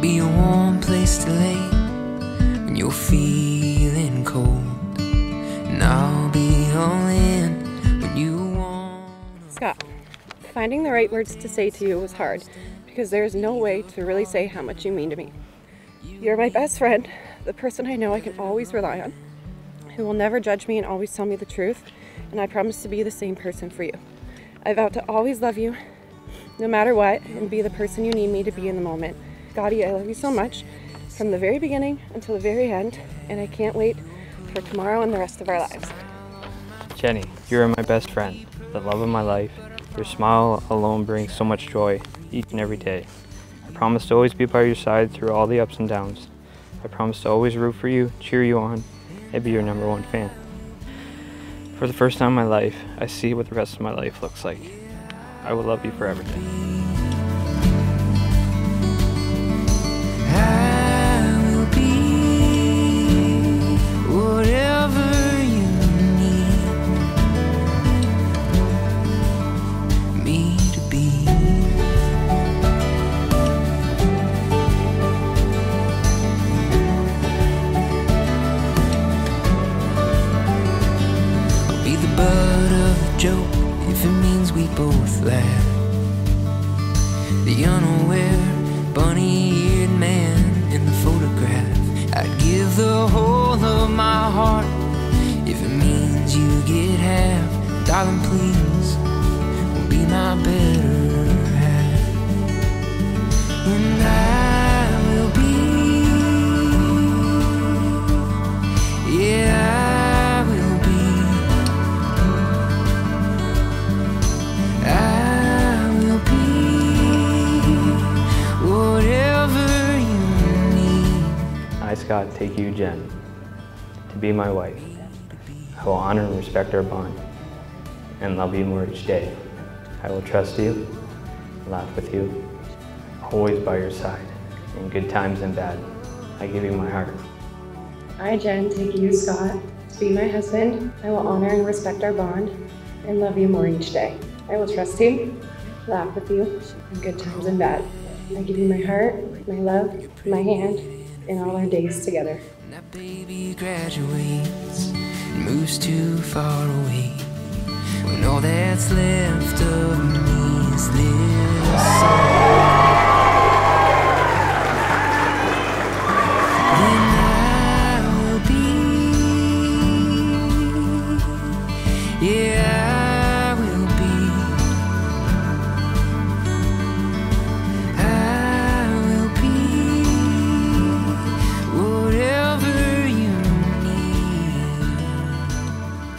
be a warm place to lay when you're feeling cold. And I'll be all in when you want. Scott, finding the right words to say to you was hard because there's no way to really say how much you mean to me. You're my best friend, the person I know I can always rely on, who will never judge me and always tell me the truth, and I promise to be the same person for you. I vow to always love you, no matter what, and be the person you need me to be in the moment Scotty, I love you so much, from the very beginning until the very end, and I can't wait for tomorrow and the rest of our lives. Jenny, you are my best friend, the love of my life. Your smile alone brings so much joy each and every day. I promise to always be by your side through all the ups and downs. I promise to always root for you, cheer you on, and be your number one fan. For the first time in my life, I see what the rest of my life looks like. I will love you forever. I joke if it means we both laugh. The unaware, bunny-eared man in the photograph. I'd give the whole of my heart if it means you get half. Darling, please, be my better I, take you, Jenn, to be my wife. I will honor and respect our bond and love you more each day. I will trust you, laugh with you, always by your side, in good times and bad. I give you my heart. I, Jenn, take you, Scott, to be my husband. I will honor and respect our bond and love you more each day. I will trust you, laugh with you in good times and bad. I give you my heart, my love, my hand, in all our days together. That baby graduates and moves too far away. When all that's left of me is this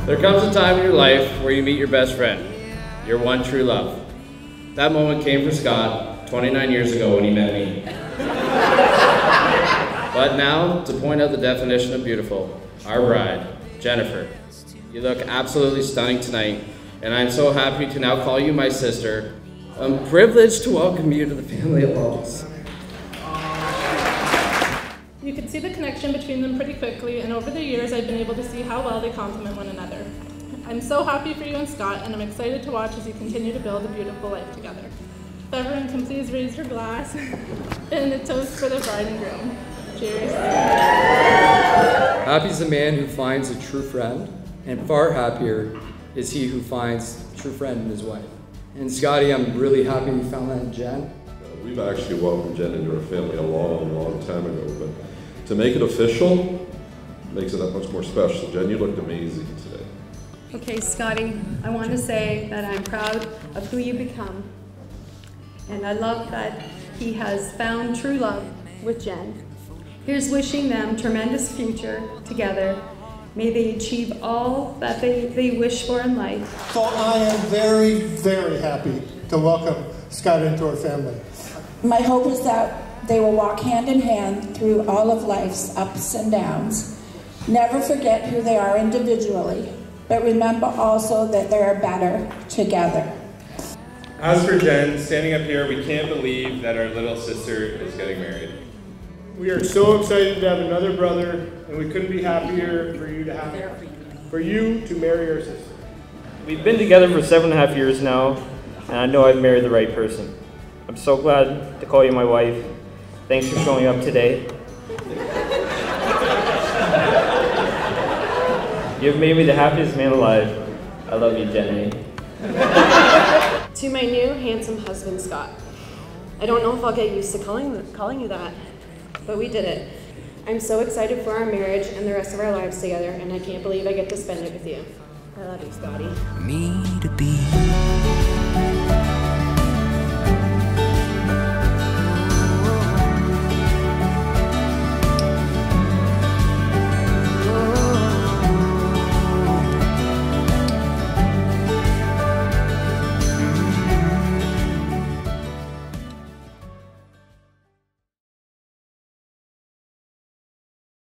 There comes a time in your life where you meet your best friend, your one true love. That moment came for Scott 29 years ago when he met me. but now, to point out the definition of beautiful, our bride, Jennifer. You look absolutely stunning tonight, and I'm so happy to now call you my sister. I'm privileged to welcome you to the family of Walls. You could see the connection between them pretty quickly, and over the years, I've been able to see how well they complement one another. I'm so happy for you and Scott, and I'm excited to watch as you continue to build a beautiful life together. If everyone can please raise your glass and a toast for the bride and groom. Cheers. Happy is the man who finds a true friend, and far happier is he who finds a true friend in his wife. And Scotty, I'm really happy you found that in Jenn. We've actually welcomed Jenn into our family a long, long time ago, but to make it official makes it that much more special. Jenn, you looked amazing today. Okay, Scotty, I want to say that I'm proud of who you become. And I love that he has found true love with Jenn. Here's wishing them tremendous future together. May they achieve all that they, they wish for in life. So I am very, very happy to welcome Scott into our family. My hope is that they will walk hand in hand through all of life's ups and downs. Never forget who they are individually, but remember also that they are better together. As for Jenn, standing up here, we can't believe that our little sister is getting married. We are so excited to have another brother, and we couldn't be happier for you to have for you to marry our sister. We've been together for seven and a half years now, and I know I've married the right person. I'm so glad to call you my wife. Thanks for showing up today. You have made me the happiest man alive. I love you, Jenny. To my new handsome husband, Scott. I don't know if I'll get used to calling, calling you that, but we did it. I'm so excited for our marriage and the rest of our lives together, and I can't believe I get to spend it with you. I love you, Scotty. Me to be